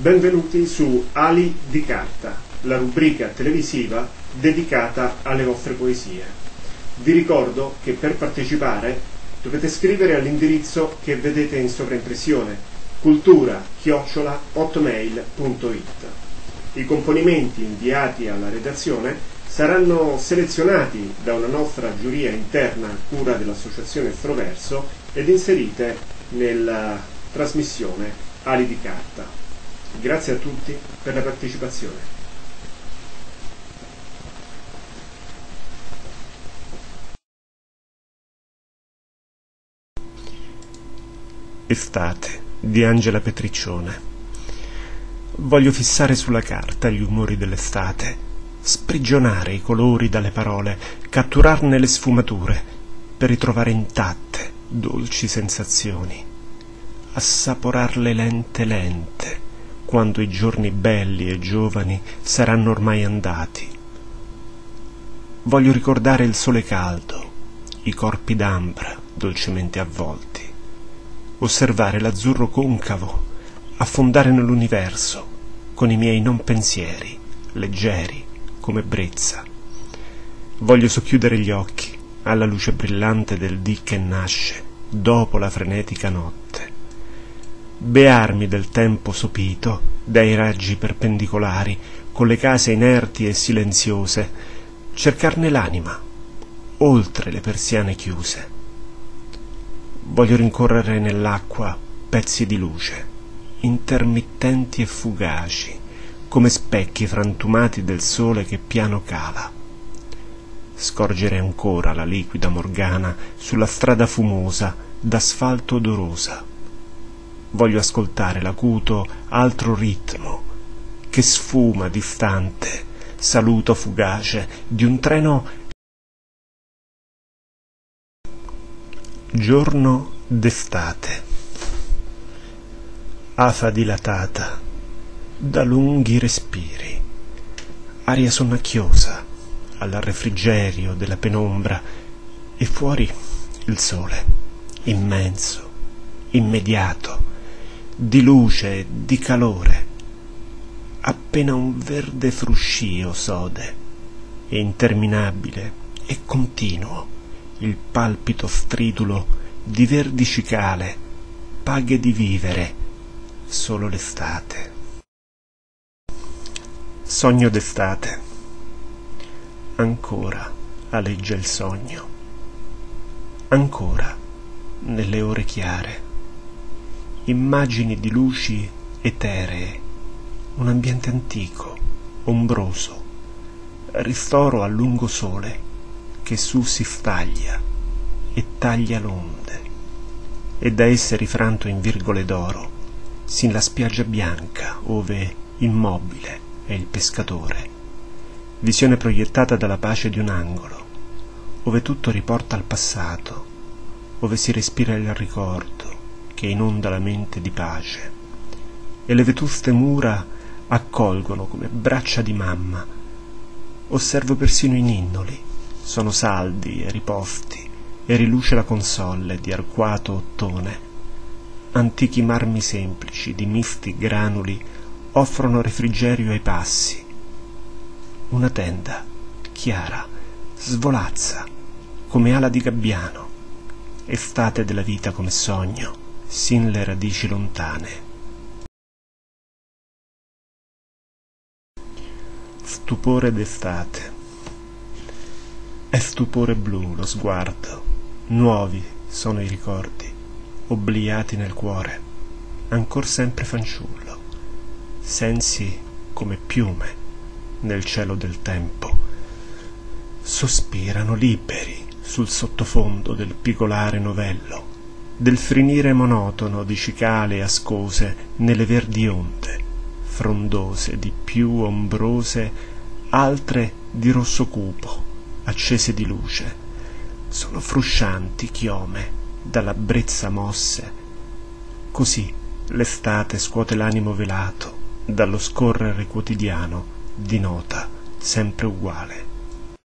benvenuti su Ali di Carta, la rubrica televisiva dedicata alle vostre poesie. Vi ricordo che per partecipare dovete scrivere all'indirizzo che vedete in sovraimpressione cultura-hotmail.it. I componimenti inviati alla redazione saranno selezionati da una nostra giuria interna a cura dell'associazione Estroverso ed inserite nella trasmissione Ali di Carta. Grazie a tutti per la partecipazione. Estate di Angela Petriccione. Voglio fissare sulla carta gli umori dell'estate, sprigionare i colori dalle parole, catturarne le sfumature, per ritrovare intatte dolci sensazioni, assaporarle lente lente, quando i giorni belli e giovani saranno ormai andati. Voglio ricordare il sole caldo, i corpi d'ambra dolcemente avvolti osservare l'azzurro concavo affondare nell'universo con i miei non pensieri, leggeri come brezza. Voglio socchiudere gli occhi alla luce brillante del dì che nasce dopo la frenetica notte. Bearmi del tempo sopito dai raggi perpendicolari con le case inerti e silenziose, cercarne l'anima oltre le persiane chiuse voglio rincorrere nell'acqua pezzi di luce, intermittenti e fugaci, come specchi frantumati del sole che piano cala. Scorgere ancora la liquida morgana sulla strada fumosa d'asfalto odorosa. Voglio ascoltare l'acuto altro ritmo che sfuma distante, saluto fugace di un treno Giorno d'estate. Afa dilatata da lunghi respiri, aria sonnacchiosa al refrigerio della penombra e fuori il sole, immenso, immediato, di luce, di calore, appena un verde fruscio sode, e interminabile e continuo il palpito stridulo di verdi cicale, paghe di vivere, solo l'estate. Sogno d'estate. Ancora aleggia il sogno. Ancora, nelle ore chiare, immagini di luci eteree, un ambiente antico, ombroso, ristoro a lungo sole che su si staglia e taglia l'onde, e da esse rifranto in virgole d'oro, sin la spiaggia bianca, ove immobile è il pescatore, visione proiettata dalla pace di un angolo, ove tutto riporta al passato, ove si respira il ricordo che inonda la mente di pace, e le vetuste mura accolgono come braccia di mamma. Osservo persino i ninnoli, sono saldi e riposti e riluce la console di arcuato ottone. Antichi marmi semplici di misti granuli offrono refrigerio ai passi. Una tenda, chiara, svolazza, come ala di gabbiano, estate della vita come sogno, sin le radici lontane. Stupore d'estate. È stupore blu lo sguardo, nuovi sono i ricordi, obliati nel cuore, ancor sempre fanciullo, sensi come piume nel cielo del tempo, sospirano liberi sul sottofondo del pigolare novello, del frinire monotono di cicale ascose nelle verdi onde, frondose di più ombrose, altre di rosso cupo, accese di luce, sono fruscianti chiome dalla brezza mosse. Così l'estate scuote l'animo velato dallo scorrere quotidiano di nota sempre uguale.